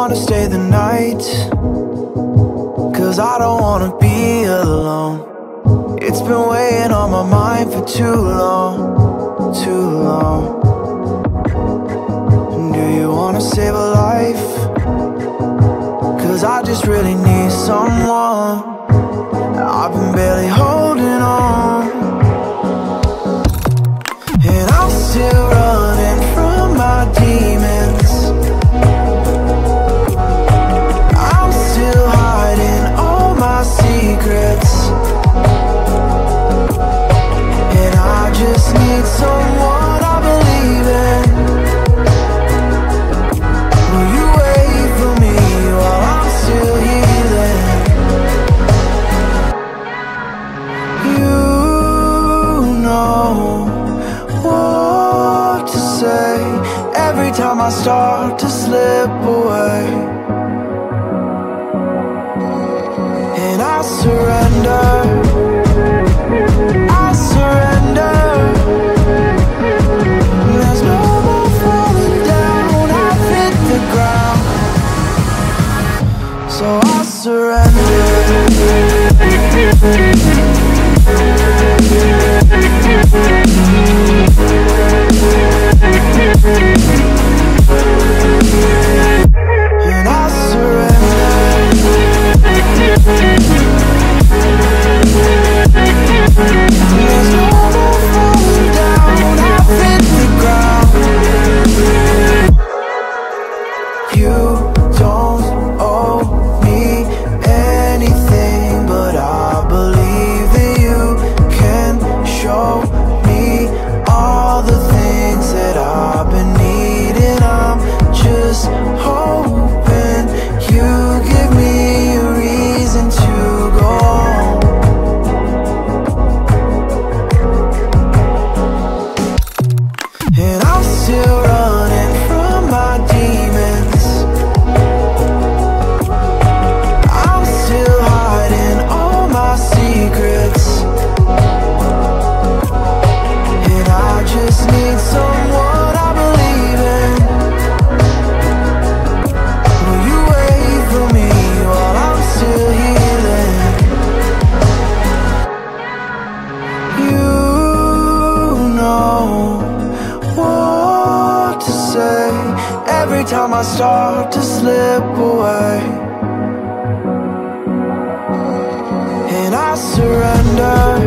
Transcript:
Wanna stay the night? Cause I don't wanna be alone. It's been weighing on my mind for too long, too long. Do you wanna save a life? Cause I just really need someone. I've been barely holding on. And I'm still every time I start to slip away. And I surrender. I surrender. There's no more falling down. I've hit the ground. So I surrender. And I'm time I start to slip away. And I surrender.